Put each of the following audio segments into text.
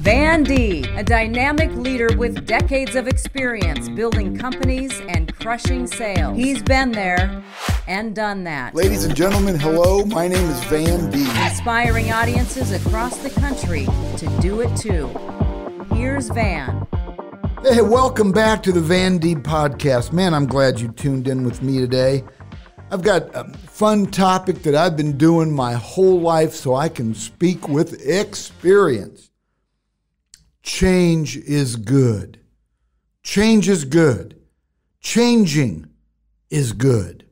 Van Deeb, a dynamic leader with decades of experience building companies and crushing sales. He's been there and done that. Ladies and gentlemen, hello. My name is Van Deeb. Inspiring audiences across the country to do it too. Here's Van. Hey, welcome back to the Van Deeb podcast. Man, I'm glad you tuned in with me today. I've got a fun topic that I've been doing my whole life so I can speak with experience. Change is good. Change is good. Changing is good.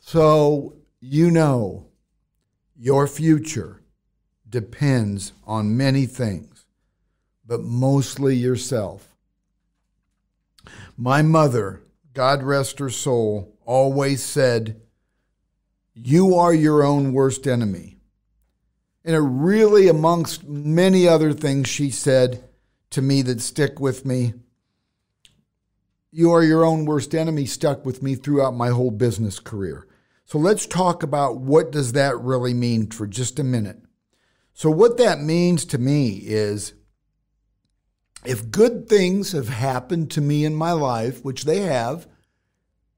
So, you know, your future depends on many things, but mostly yourself. My mother, God rest her soul, always said, You are your own worst enemy. And it really, amongst many other things she said to me that stick with me, you are your own worst enemy stuck with me throughout my whole business career. So let's talk about what does that really mean for just a minute. So what that means to me is if good things have happened to me in my life, which they have,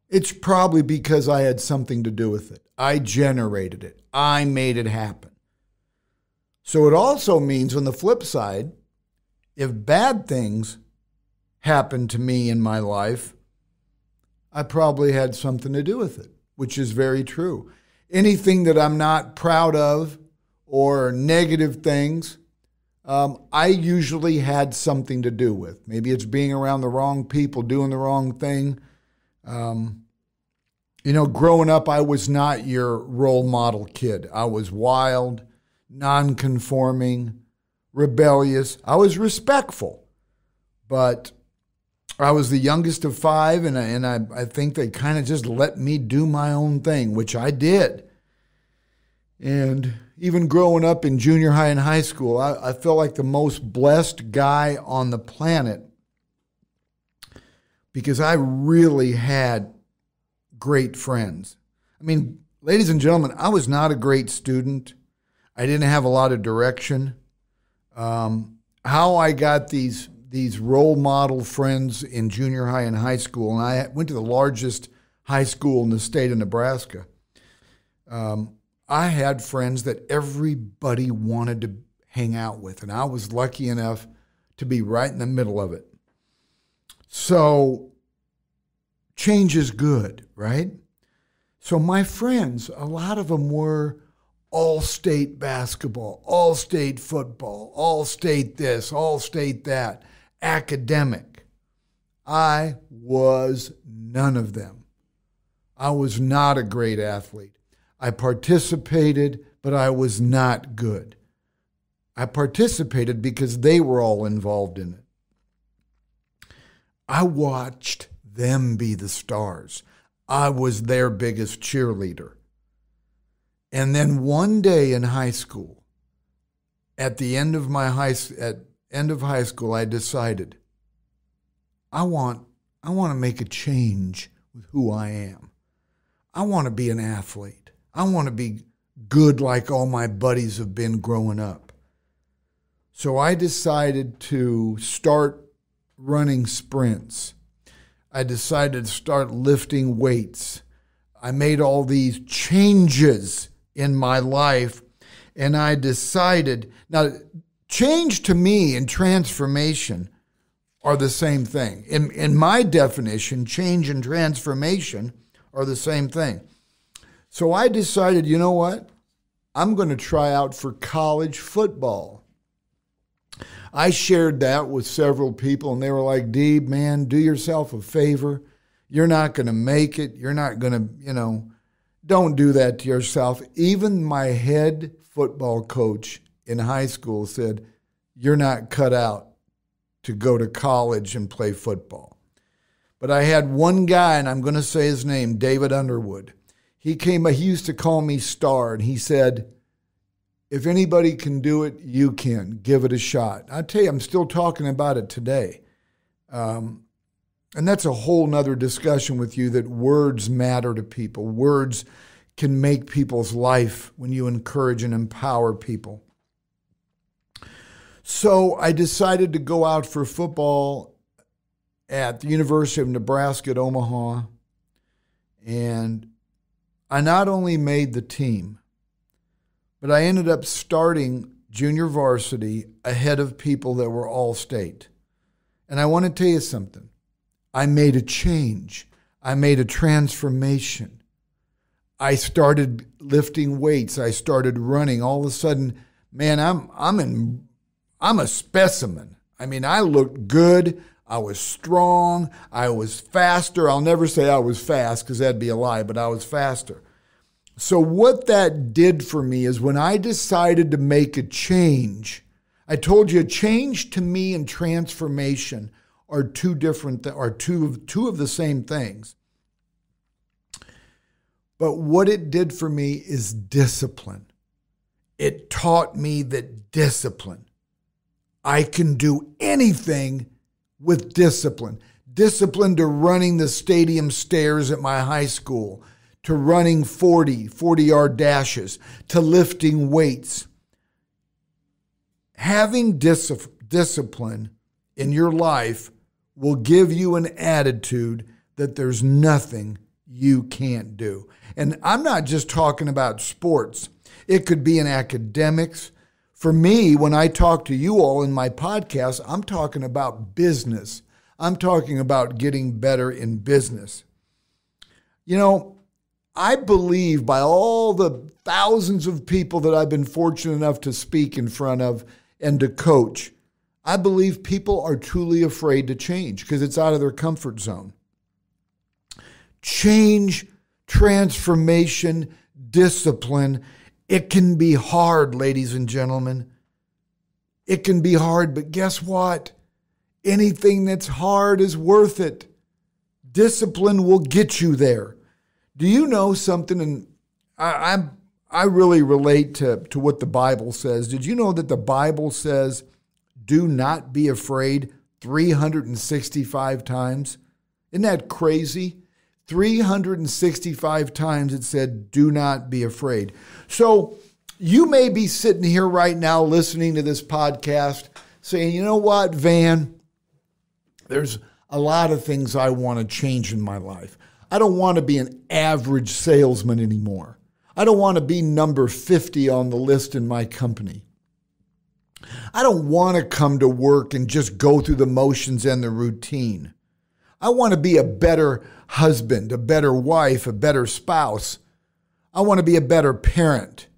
it's probably because I had something to do with it. I generated it. I made it happen. So it also means on the flip side, if bad things happen to me in my life, I probably had something to do with it, which is very true. Anything that I'm not proud of or negative things, um, I usually had something to do with. Maybe it's being around the wrong people, doing the wrong thing. Um, you know, growing up, I was not your role model kid. I was wild nonconforming, rebellious. I was respectful, but I was the youngest of five, and I, and I, I think they kind of just let me do my own thing, which I did. And even growing up in junior high and high school, I, I felt like the most blessed guy on the planet because I really had great friends. I mean, ladies and gentlemen, I was not a great student. I didn't have a lot of direction. Um, how I got these these role model friends in junior high and high school, and I went to the largest high school in the state of Nebraska. Um, I had friends that everybody wanted to hang out with, and I was lucky enough to be right in the middle of it. So, change is good, right? So, my friends, a lot of them were all state basketball, all state football, all state this, all state that, academic. I was none of them. I was not a great athlete. I participated, but I was not good. I participated because they were all involved in it. I watched them be the stars. I was their biggest cheerleader. And then one day in high school, at the end of my high at end of high school, I decided I want I want to make a change with who I am. I want to be an athlete. I want to be good like all my buddies have been growing up. So I decided to start running sprints. I decided to start lifting weights. I made all these changes in my life. And I decided, now, change to me and transformation are the same thing. In, in my definition, change and transformation are the same thing. So I decided, you know what? I'm going to try out for college football. I shared that with several people, and they were like, Deeb, man, do yourself a favor. You're not going to make it. You're not going to, you know, don't do that to yourself. Even my head football coach in high school said, You're not cut out to go to college and play football. But I had one guy, and I'm going to say his name, David Underwood. He came, he used to call me Star, and he said, If anybody can do it, you can. Give it a shot. I tell you, I'm still talking about it today. Um, and that's a whole nother discussion with you that words matter to people. Words can make people's life when you encourage and empower people. So I decided to go out for football at the University of Nebraska at Omaha. And I not only made the team, but I ended up starting junior varsity ahead of people that were all state. And I want to tell you something. I made a change. I made a transformation. I started lifting weights. I started running. All of a sudden, man, I'm I'm in I'm a specimen. I mean, I looked good. I was strong. I was faster. I'll never say I was fast because that'd be a lie, but I was faster. So, what that did for me is when I decided to make a change, I told you a change to me and transformation are two different, are two of, two of the same things. But what it did for me is discipline. It taught me that discipline, I can do anything with discipline. Discipline to running the stadium stairs at my high school, to running 40, 40 yard dashes, to lifting weights. Having dis- discipline in your life will give you an attitude that there's nothing you can't do. And I'm not just talking about sports, it could be in academics. For me, when I talk to you all in my podcast, I'm talking about business. I'm talking about getting better in business. You know, I believe by all the thousands of people that I've been fortunate enough to speak in front of and to coach, I believe people are truly afraid to change because it's out of their comfort zone. Change, transformation, discipline it can be hard, ladies and gentlemen. It can be hard, but guess what? Anything that's hard is worth it. Discipline will get you there. Do you know something? And I, I'm I really relate to, to what the Bible says. Did you know that the Bible says, do not be afraid 365 times? Isn't that crazy? 365 times it said, Do not be afraid. So you may be sitting here right now listening to this podcast saying, You know what, Van? There's a lot of things I want to change in my life. I don't want to be an average salesman anymore. I don't want to be number 50 on the list in my company. I don't want to come to work and just go through the motions and the routine. I want to be a better husband, a better wife, a better spouse. I want to be a better parent.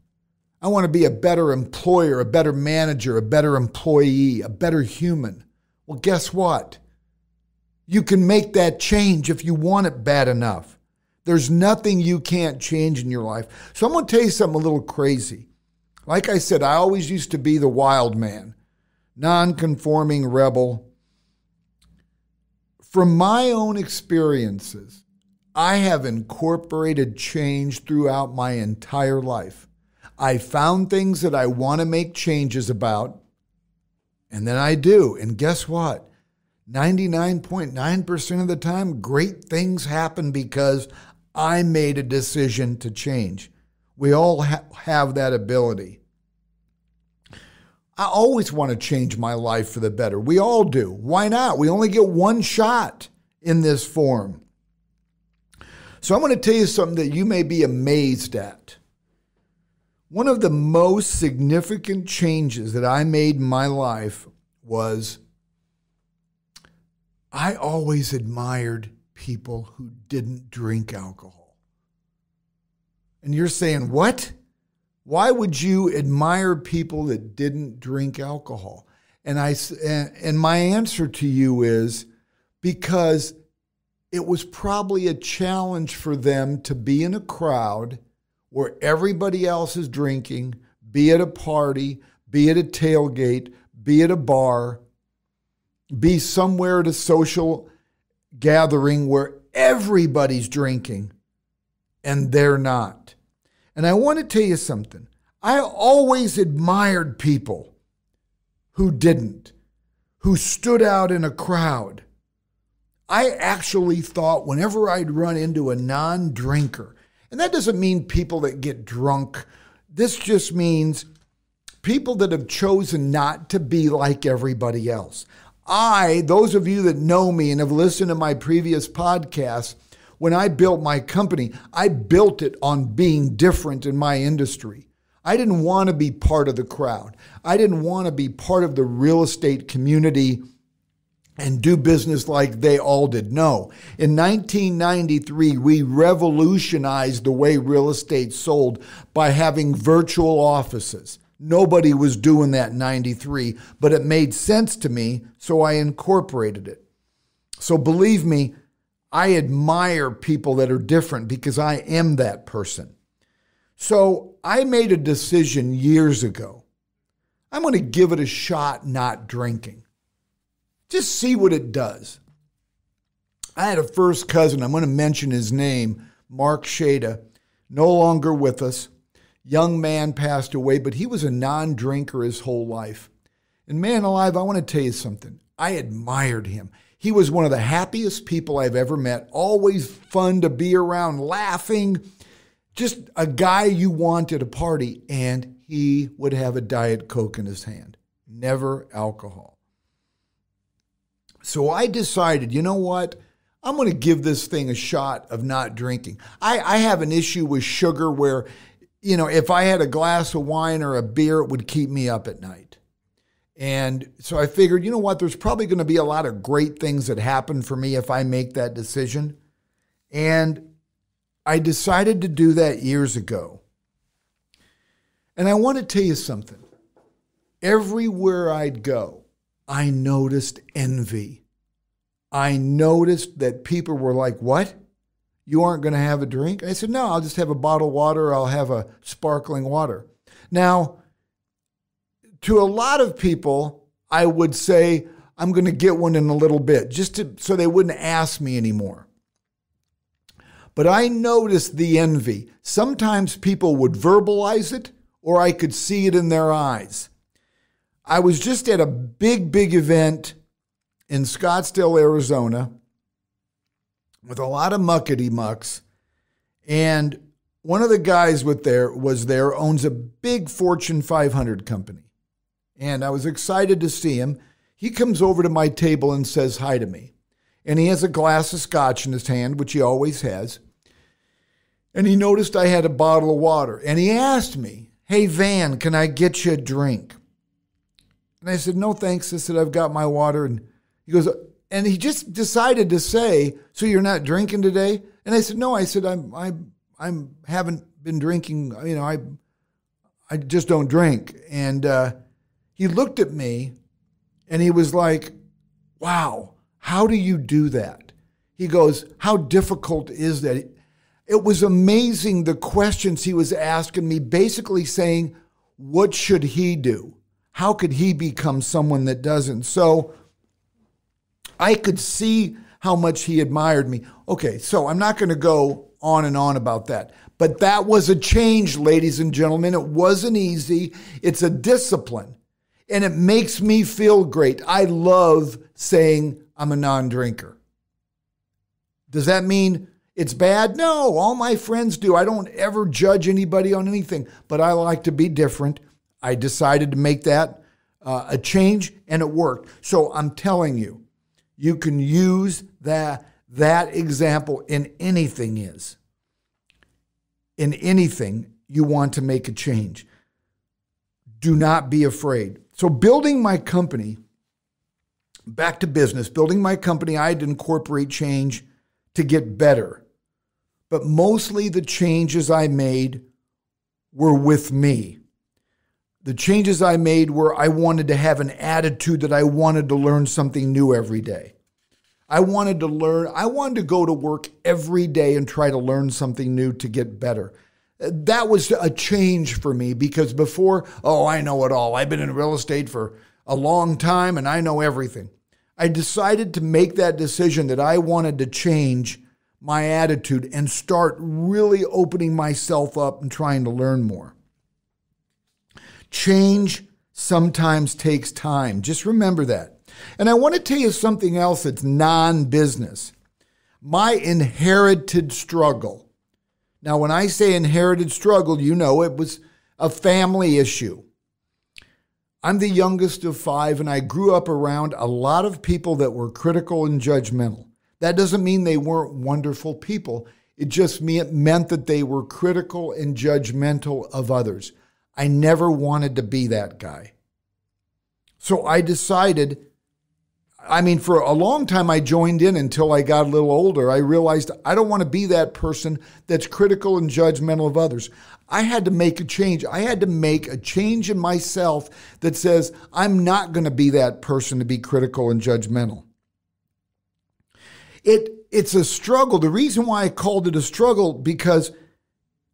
I want to be a better employer, a better manager, a better employee, a better human. Well, guess what? You can make that change if you want it bad enough. There's nothing you can't change in your life. So I'm going to tell you something a little crazy. Like I said, I always used to be the wild man, non-conforming rebel, from my own experiences, I have incorporated change throughout my entire life. I found things that I want to make changes about, and then I do. And guess what? 99.9% of the time, great things happen because I made a decision to change. We all ha- have that ability. I always want to change my life for the better. We all do. Why not? We only get one shot in this form. So I'm going to tell you something that you may be amazed at. One of the most significant changes that I made in my life was I always admired people who didn't drink alcohol. And you're saying, what? Why would you admire people that didn't drink alcohol? And I and my answer to you is because it was probably a challenge for them to be in a crowd where everybody else is drinking, be at a party, be at a tailgate, be at a bar, be somewhere at a social gathering where everybody's drinking and they're not. And I want to tell you something. I always admired people who didn't, who stood out in a crowd. I actually thought whenever I'd run into a non drinker, and that doesn't mean people that get drunk, this just means people that have chosen not to be like everybody else. I, those of you that know me and have listened to my previous podcasts, when I built my company, I built it on being different in my industry. I didn't want to be part of the crowd. I didn't want to be part of the real estate community and do business like they all did. No. In 1993, we revolutionized the way real estate sold by having virtual offices. Nobody was doing that in 93, but it made sense to me, so I incorporated it. So believe me, I admire people that are different because I am that person. So I made a decision years ago. I'm going to give it a shot not drinking. Just see what it does. I had a first cousin, I'm going to mention his name, Mark Shada, no longer with us. Young man passed away, but he was a non drinker his whole life. And man alive, I want to tell you something. I admired him. He was one of the happiest people I've ever met, always fun to be around, laughing just a guy you want at a party, and he would have a Diet Coke in his hand, never alcohol. So I decided, you know what? I'm going to give this thing a shot of not drinking. I, I have an issue with sugar where, you know, if I had a glass of wine or a beer, it would keep me up at night. And so I figured, you know what? There's probably going to be a lot of great things that happen for me if I make that decision. And I decided to do that years ago. And I want to tell you something. Everywhere I'd go, I noticed envy. I noticed that people were like, What? You aren't going to have a drink? I said, No, I'll just have a bottle of water. I'll have a sparkling water. Now, to a lot of people, I would say, I'm going to get one in a little bit, just to, so they wouldn't ask me anymore. But I noticed the envy. Sometimes people would verbalize it, or I could see it in their eyes. I was just at a big, big event in Scottsdale, Arizona, with a lot of muckety mucks. And one of the guys with there was there owns a big Fortune 500 company. And I was excited to see him. He comes over to my table and says hi to me and he has a glass of scotch in his hand, which he always has. And he noticed I had a bottle of water. And he asked me, Hey, Van, can I get you a drink? And I said, No, thanks. I said, I've got my water. And he goes, and he just decided to say, So you're not drinking today? And I said, No, I said, I'm, I, I'm, haven't been drinking. You know, I, I just don't drink. And uh, he looked at me and he was like, Wow, how do you do that? He goes, How difficult is that? It was amazing the questions he was asking me, basically saying, What should he do? How could he become someone that doesn't? So I could see how much he admired me. Okay, so I'm not going to go on and on about that. But that was a change, ladies and gentlemen. It wasn't easy, it's a discipline. And it makes me feel great. I love saying I'm a non drinker. Does that mean it's bad? No, all my friends do. I don't ever judge anybody on anything, but I like to be different. I decided to make that uh, a change and it worked. So I'm telling you, you can use that that example in anything is. In anything you want to make a change. Do not be afraid. So building my company back to business, building my company, I had to incorporate change to get better. But mostly the changes I made were with me. The changes I made were I wanted to have an attitude that I wanted to learn something new every day. I wanted to learn, I wanted to go to work every day and try to learn something new to get better. That was a change for me because before, oh, I know it all. I've been in real estate for a long time and I know everything. I decided to make that decision that I wanted to change my attitude and start really opening myself up and trying to learn more. Change sometimes takes time. Just remember that. And I want to tell you something else that's non business my inherited struggle. Now, when I say inherited struggle, you know it was a family issue. I'm the youngest of five, and I grew up around a lot of people that were critical and judgmental. That doesn't mean they weren't wonderful people. It just meant that they were critical and judgmental of others. I never wanted to be that guy. So I decided, I mean, for a long time I joined in until I got a little older. I realized I don't want to be that person that's critical and judgmental of others. I had to make a change. I had to make a change in myself that says, I'm not going to be that person to be critical and judgmental. It, it's a struggle. The reason why I called it a struggle because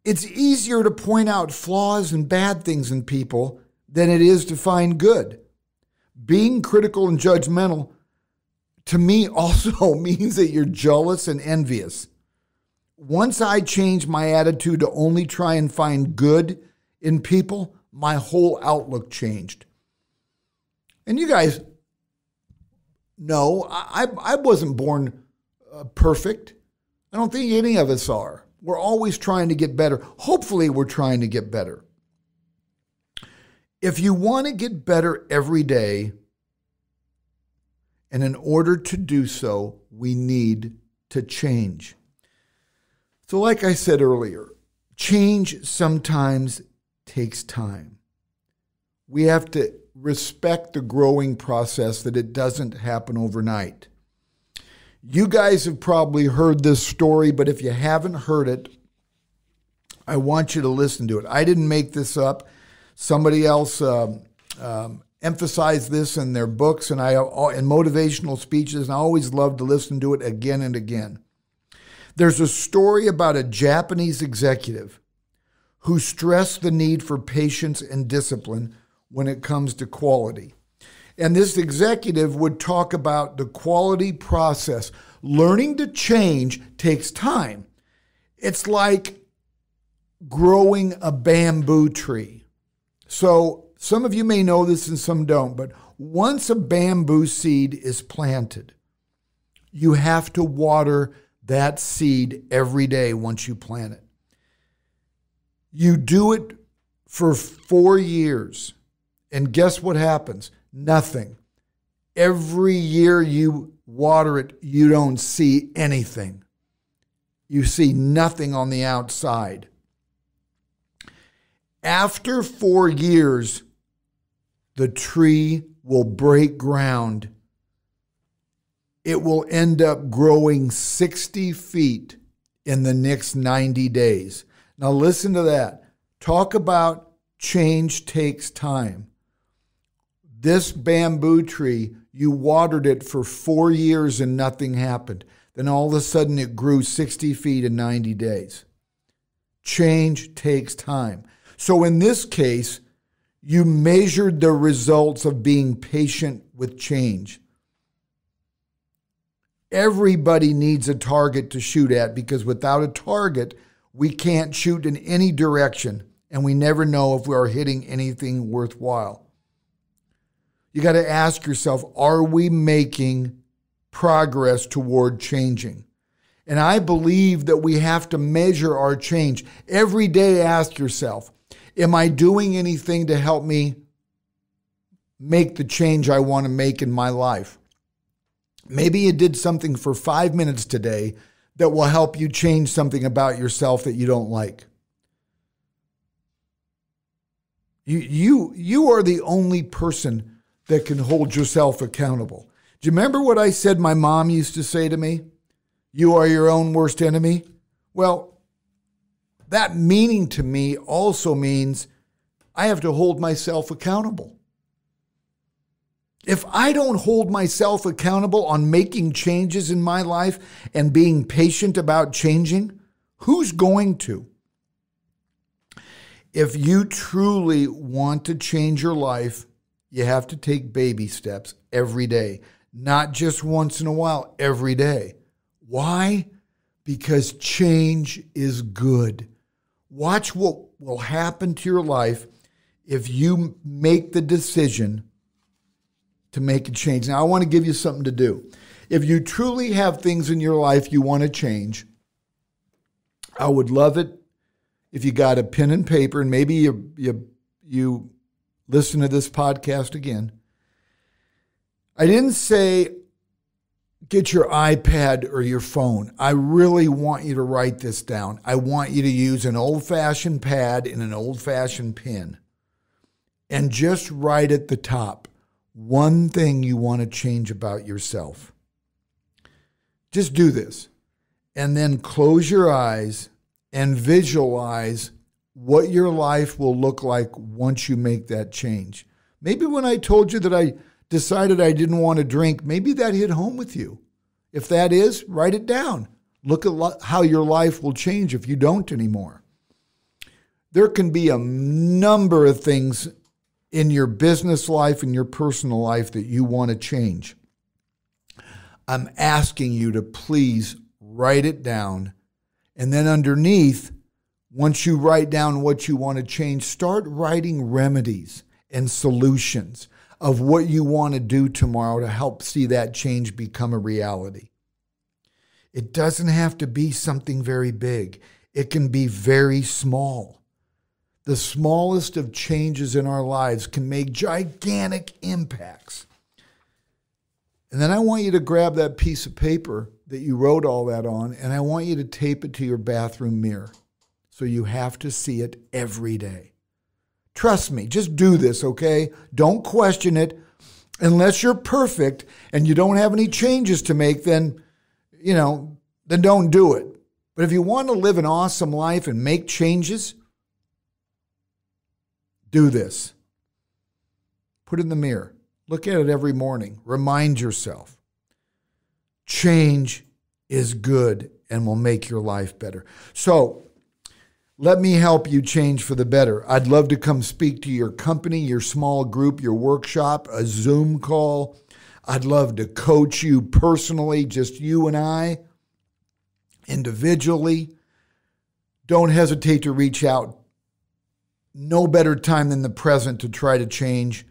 it's easier to point out flaws and bad things in people than it is to find good being critical and judgmental to me also means that you're jealous and envious. Once I changed my attitude to only try and find good in people, my whole outlook changed. And you guys know I, I wasn't born uh, perfect. I don't think any of us are. We're always trying to get better. Hopefully, we're trying to get better. If you want to get better every day, and in order to do so, we need to change. So, like I said earlier, change sometimes takes time. We have to respect the growing process that it doesn't happen overnight. You guys have probably heard this story, but if you haven't heard it, I want you to listen to it. I didn't make this up. Somebody else um, um, emphasized this in their books and I uh, in motivational speeches, and I always love to listen to it again and again. There's a story about a Japanese executive who stressed the need for patience and discipline when it comes to quality. And this executive would talk about the quality process. Learning to change takes time. It's like growing a bamboo tree. So, some of you may know this and some don't, but once a bamboo seed is planted, you have to water that seed every day once you plant it. You do it for four years, and guess what happens? Nothing. Every year you water it, you don't see anything. You see nothing on the outside. After four years, the tree will break ground. It will end up growing 60 feet in the next 90 days. Now, listen to that. Talk about change takes time. This bamboo tree, you watered it for four years and nothing happened. Then all of a sudden it grew 60 feet in 90 days. Change takes time. So in this case, you measured the results of being patient with change. Everybody needs a target to shoot at because without a target, we can't shoot in any direction and we never know if we are hitting anything worthwhile you got to ask yourself are we making progress toward changing? And I believe that we have to measure our change. Every day, ask yourself Am I doing anything to help me make the change I want to make in my life? Maybe you did something for five minutes today that will help you change something about yourself that you don't like. You, you, you are the only person that can hold yourself accountable. Do you remember what I said my mom used to say to me? You are your own worst enemy? Well, that meaning to me also means I have to hold myself accountable. If I don't hold myself accountable on making changes in my life and being patient about changing, who's going to? If you truly want to change your life, you have to take baby steps every day, not just once in a while, every day. Why? Because change is good. Watch what will happen to your life if you make the decision to make a change. Now, I want to give you something to do. If you truly have things in your life you want to change, I would love it if you got a pen and paper and maybe you, you, you listen to this podcast again. I didn't say get your iPad or your phone. I really want you to write this down. I want you to use an old fashioned pad and an old fashioned pen and just write at the top one thing you want to change about yourself. Just do this and then close your eyes and visualize what your life will look like once you make that change. Maybe when I told you that I decided I didn't want to drink, maybe that hit home with you. If that is, write it down. Look at how your life will change if you don't anymore. There can be a number of things in your business life and your personal life that you want to change. I'm asking you to please write it down. And then underneath, once you write down what you want to change, start writing remedies and solutions of what you want to do tomorrow to help see that change become a reality. It doesn't have to be something very big, it can be very small. The smallest of changes in our lives can make gigantic impacts. And then I want you to grab that piece of paper that you wrote all that on, and I want you to tape it to your bathroom mirror. So you have to see it every day. Trust me, just do this, okay? Don't question it. Unless you're perfect and you don't have any changes to make, then, you know, then don't do it. But if you want to live an awesome life and make changes, do this. Put it in the mirror. Look at it every morning. Remind yourself. Change is good and will make your life better. So, let me help you change for the better. I'd love to come speak to your company, your small group, your workshop, a Zoom call. I'd love to coach you personally, just you and I, individually. Don't hesitate to reach out. No better time than the present to try to change.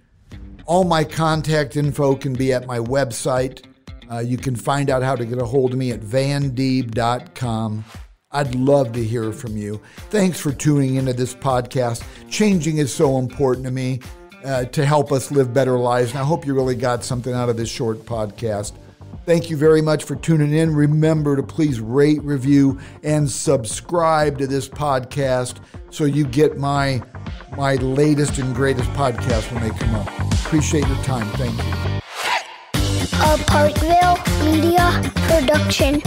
All my contact info can be at my website. Uh, you can find out how to get a hold of me at vandeeb.com. I'd love to hear from you. Thanks for tuning into this podcast. Changing is so important to me uh, to help us live better lives. And I hope you really got something out of this short podcast. Thank you very much for tuning in. Remember to please rate, review, and subscribe to this podcast so you get my my latest and greatest podcast when they come up. Appreciate your time. Thank you. A Parkville Media Production.